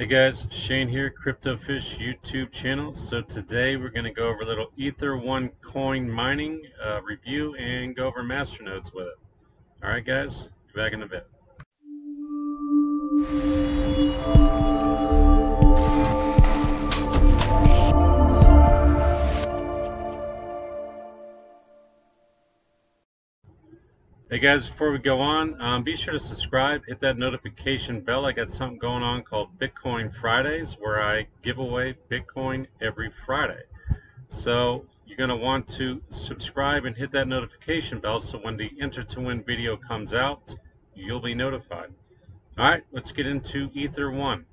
Hey guys, Shane here, CryptoFish YouTube channel. So today we're going to go over a little Ether 1 coin mining uh, review and go over masternodes with it. Alright guys, be back in a bit. Hey guys, before we go on, um, be sure to subscribe, hit that notification bell. I got something going on called Bitcoin Fridays where I give away Bitcoin every Friday. So you're going to want to subscribe and hit that notification bell so when the Enter to Win video comes out, you'll be notified. Alright, let's get into Ether 1.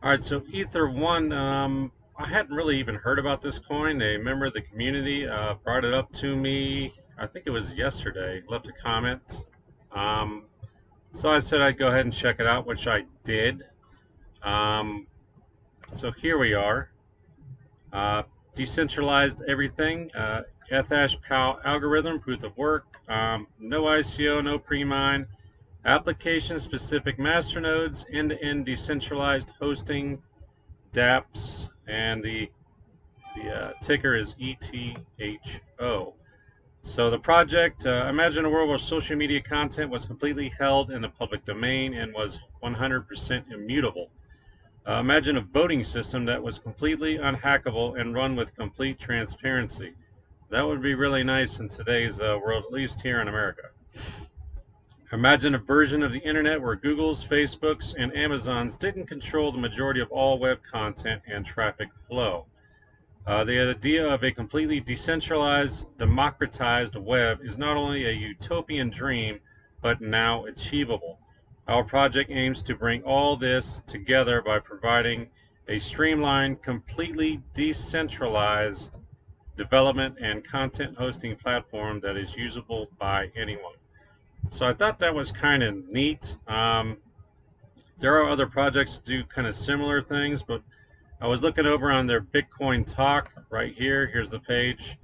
Alright, so Ether 1, um, I hadn't really even heard about this coin. A member of the community uh, brought it up to me I think it was yesterday, left a comment. Um, so I said I'd go ahead and check it out, which I did. Um, so here we are. Uh, decentralized everything. Uh, Ethash PAL algorithm, proof of work. Um, no ICO, no pre-mine. Application-specific masternodes, end-to-end decentralized hosting, dApps, and the the uh, ticker is ETHO. So the project, uh, imagine a world where social media content was completely held in the public domain and was 100% immutable. Uh, imagine a voting system that was completely unhackable and run with complete transparency. That would be really nice in today's uh, world, at least here in America. Imagine a version of the internet where Google's, Facebook's, and Amazon's didn't control the majority of all web content and traffic flow. Uh, the idea of a completely decentralized, democratized web is not only a utopian dream, but now achievable. Our project aims to bring all this together by providing a streamlined, completely decentralized development and content hosting platform that is usable by anyone. So I thought that was kind of neat. Um, there are other projects that do kind of similar things, but I was looking over on their Bitcoin talk right here. Here's the page.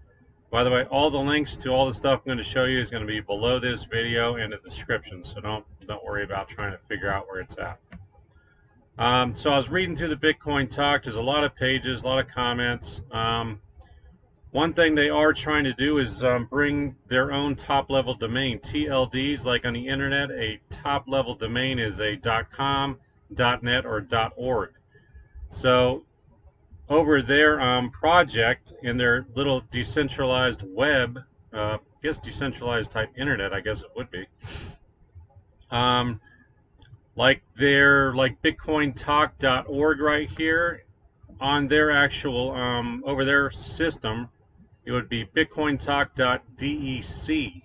By the way, all the links to all the stuff I'm going to show you is going to be below this video in the description, so don't don't worry about trying to figure out where it's at. Um, so I was reading through the Bitcoin talk. There's a lot of pages, a lot of comments. Um, one thing they are trying to do is um, bring their own top-level domain. TLDs, like on the internet, a top-level domain is a .com, .net, or .org. So over their um, project in their little decentralized web, uh, I guess decentralized type internet, I guess it would be. Um, like their like BitcoinTalk.org right here on their actual um, over their system, it would be BitcoinTalk.dec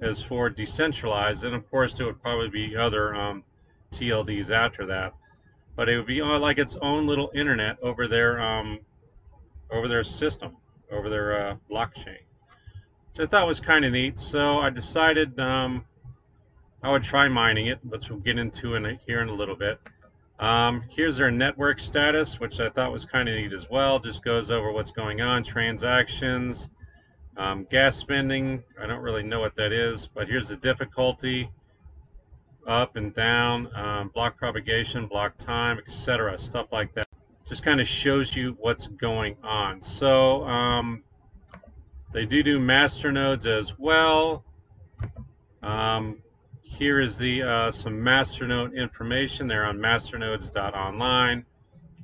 as for decentralized, and of course there would probably be other um, TLDs after that but it would be like its own little internet over their um, over their system, over their uh, blockchain. Which I thought was kind of neat. So I decided um, I would try mining it, which we'll get into in here in a little bit. Um, here's their network status, which I thought was kind of neat as well. Just goes over what's going on, transactions, um, gas spending. I don't really know what that is, but here's the difficulty up and down, um, block propagation, block time, etc. Stuff like that. Just kind of shows you what's going on. So um, they do do master nodes as well. Um, here is the uh, some masternode information. They're on masternodes.online.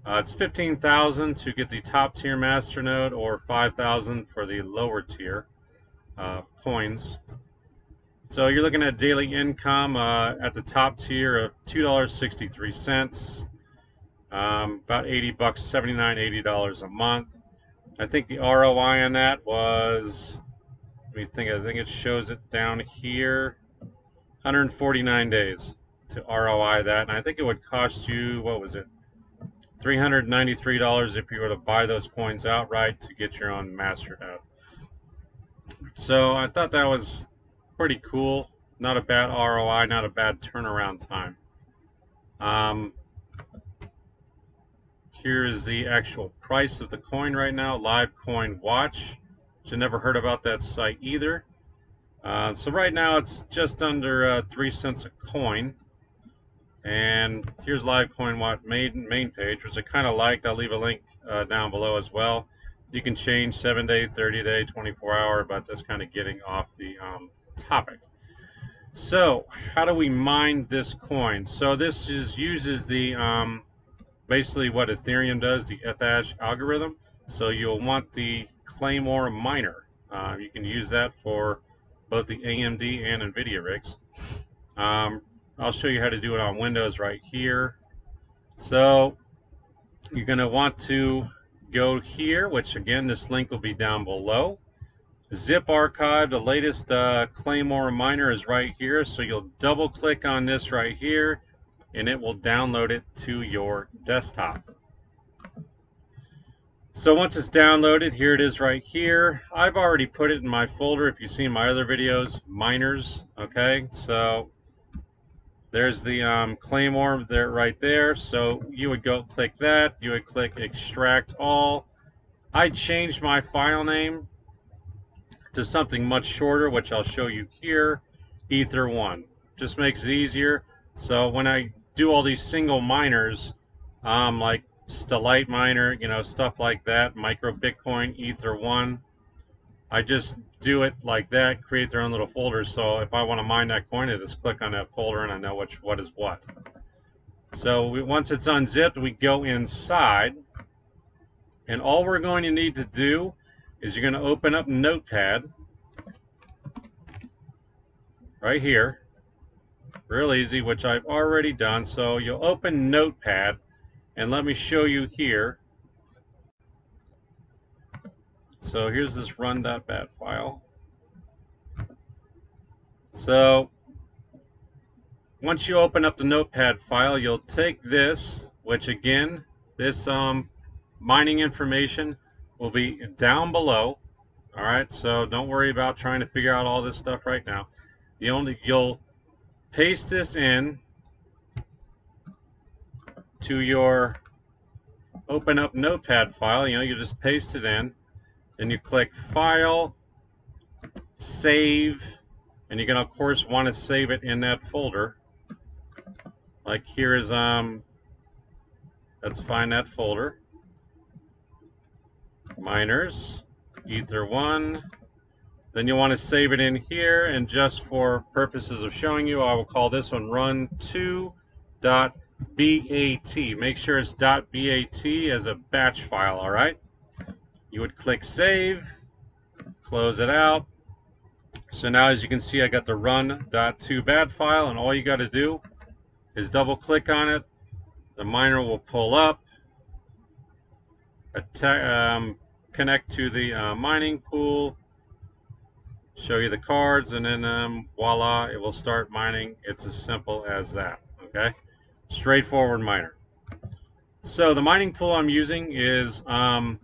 Uh, it's 15,000 to get the top tier masternode or 5,000 for the lower tier uh, coins. So you're looking at daily income uh, at the top tier of $2.63, um, about 80 bucks, 79, 80 dollars a month. I think the ROI on that was, let me think, I think it shows it down here, 149 days to ROI that. And I think it would cost you, what was it, $393 if you were to buy those coins outright to get your own master out. So I thought that was pretty cool. Not a bad ROI, not a bad turnaround time. Um, here is the actual price of the coin right now, Live Coin Watch, which I never heard about that site either. Uh, so right now it's just under uh, 3 cents a coin. And here's LiveCoin main, main page, which I kind of liked. I'll leave a link uh, down below as well. You can change 7 day, 30 day, 24 hour, but that's kind of getting off the um, topic. So how do we mine this coin? So this is uses the um, basically what Ethereum does, the Ethash algorithm. So you'll want the Claymore miner. Uh, you can use that for both the AMD and NVIDIA rigs. Um, I'll show you how to do it on Windows right here. So you're going to want to go here, which again, this link will be down below. Zip archive, the latest uh, Claymore miner is right here. So you'll double click on this right here and it will download it to your desktop. So once it's downloaded, here it is right here. I've already put it in my folder if you've seen my other videos, miners, okay? So there's the um, Claymore there right there. So you would go click that, you would click extract all. I changed my file name to something much shorter, which I'll show you here, Ether1. Just makes it easier. So when I do all these single miners, um, like Stellite miner, you know, stuff like that, micro Bitcoin, Ether1, I just do it like that, create their own little folders. So if I want to mine that coin, I just click on that folder and I know which what is what. So we, once it's unzipped, we go inside. And all we're going to need to do is you're going to open up Notepad right here. Real easy, which I've already done. So you'll open Notepad and let me show you here. So here's this run.bat file. So once you open up the notepad file, you'll take this, which again, this um, mining information will be down below. All right, so don't worry about trying to figure out all this stuff right now. You only you'll paste this in to your open up notepad file. You know, you just paste it in, then you click File, Save, and you're gonna of course want to save it in that folder. Like here is um. Let's find that folder miners, ether1. Then you want to save it in here, and just for purposes of showing you, I will call this one run2.bat. Make sure it's .bat as a batch file, all right? You would click save, close it out. So now as you can see, I got the run.2bat file, and all you got to do is double click on it. The miner will pull up, um, connect to the uh, mining pool, show you the cards, and then um, voila, it will start mining. It's as simple as that, okay? Straightforward miner. So the mining pool I'm using is um,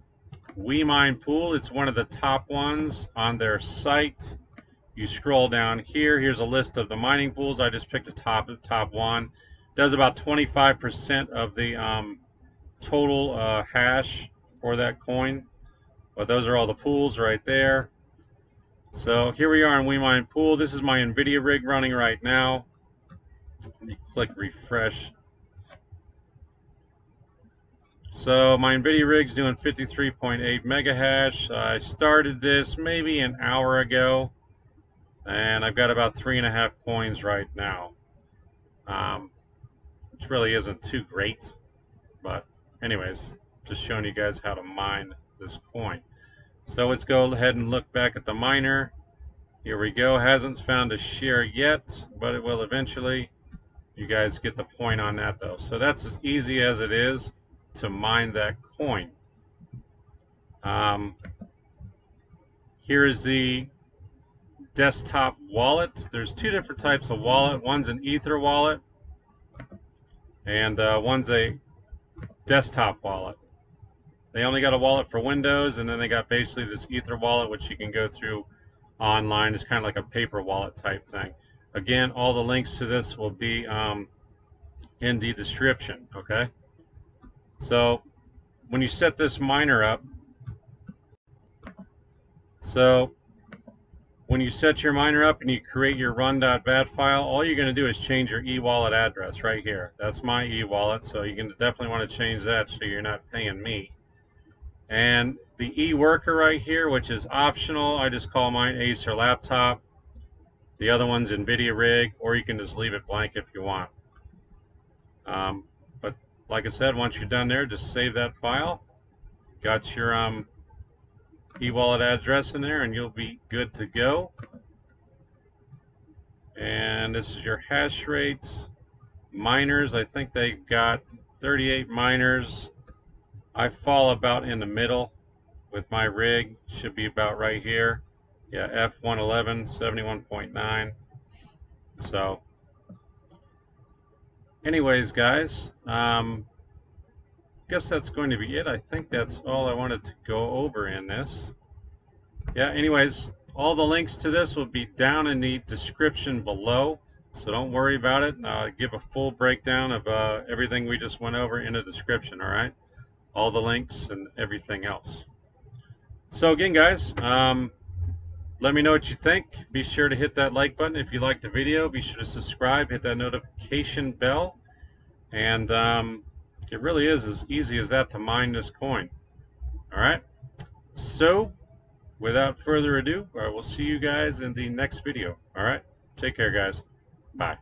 WeMine Pool. It's one of the top ones on their site. You scroll down here. Here's a list of the mining pools. I just picked a top top one. Does about 25% of the um, total uh, hash for that coin. But those are all the pools right there. So here we are in WeMine Pool. This is my NVIDIA rig running right now. Let me click refresh. So my NVIDIA rig's doing 53.8 mega hash. I started this maybe an hour ago, and I've got about three and a half coins right now, um, which really isn't too great. But anyways, just showing you guys how to mine this coin. So let's go ahead and look back at the miner. Here we go. Hasn't found a share yet, but it will eventually. You guys get the point on that though. So that's as easy as it is to mine that coin. Um, here is the desktop wallet. There's two different types of wallet. One's an Ether wallet, and uh, one's a desktop wallet. They only got a wallet for Windows, and then they got basically this Ether wallet, which you can go through online. It's kind of like a paper wallet type thing. Again, all the links to this will be um, in the description, okay? So when you set this miner up, so when you set your miner up and you create your run.bat file, all you're going to do is change your e-wallet address right here. That's my e-wallet, so you can definitely want to change that so you're not paying me. And the e-worker right here, which is optional, I just call mine Acer laptop. The other one's NVIDIA rig, or you can just leave it blank if you want. Um, but like I said, once you're done there, just save that file. Got your um, e-wallet address in there and you'll be good to go. And this is your hash rates. Miners, I think they got 38 miners. I fall about in the middle with my rig. Should be about right here. Yeah, F111, 71.9. So, anyways, guys, um, guess that's going to be it. I think that's all I wanted to go over in this. Yeah, anyways, all the links to this will be down in the description below. So don't worry about it. I'll give a full breakdown of uh, everything we just went over in the description, all right? All the links and everything else. So again, guys, um, let me know what you think. Be sure to hit that like button if you liked the video. Be sure to subscribe, hit that notification bell. And um, it really is as easy as that to mine this coin. All right. So without further ado, I will see you guys in the next video. All right. Take care, guys. Bye.